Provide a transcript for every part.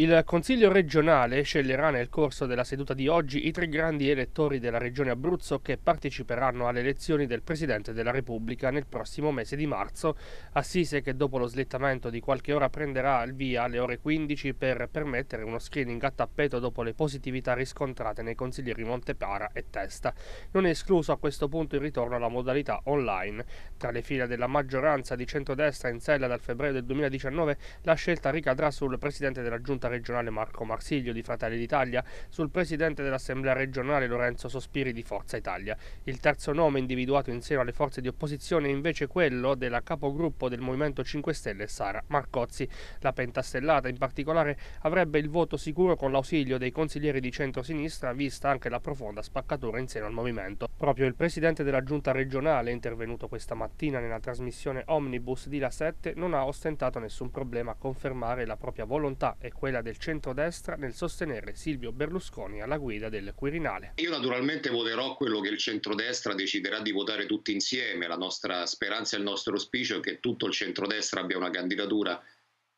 Il Consiglio regionale sceglierà nel corso della seduta di oggi i tre grandi elettori della regione Abruzzo che parteciperanno alle elezioni del Presidente della Repubblica nel prossimo mese di marzo. Assise che dopo lo slittamento di qualche ora prenderà il via alle ore 15 per permettere uno screening a tappeto dopo le positività riscontrate nei consiglieri Montepara e Testa. Non è escluso a questo punto il ritorno alla modalità online. Tra le file della maggioranza di centrodestra in sella dal febbraio del 2019 la scelta ricadrà sul Presidente della Giunta regionale Marco Marsiglio di Fratelli d'Italia sul presidente dell'Assemblea regionale Lorenzo Sospiri di Forza Italia. Il terzo nome individuato in seno alle forze di opposizione è invece quello della capogruppo del Movimento 5 Stelle Sara Marcozzi. La pentastellata in particolare avrebbe il voto sicuro con l'ausilio dei consiglieri di centro-sinistra vista anche la profonda spaccatura in seno al movimento. Proprio il presidente della giunta regionale, intervenuto questa mattina nella trasmissione Omnibus di La 7, non ha ostentato nessun problema a confermare la propria volontà e quella quella del centrodestra nel sostenere Silvio Berlusconi alla guida del Quirinale. Io naturalmente voterò quello che il centrodestra deciderà di votare tutti insieme. La nostra speranza e il nostro auspicio è che tutto il centrodestra abbia una candidatura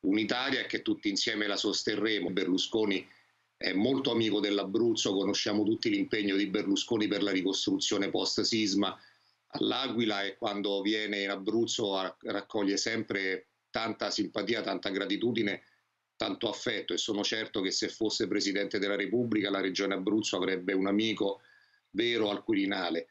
unitaria e che tutti insieme la sosterremo. Berlusconi è molto amico dell'Abruzzo, conosciamo tutti l'impegno di Berlusconi per la ricostruzione post-sisma all'Aquila e quando viene in Abruzzo raccoglie sempre tanta simpatia, tanta gratitudine tanto affetto e sono certo che se fosse Presidente della Repubblica la Regione Abruzzo avrebbe un amico vero al Quirinale.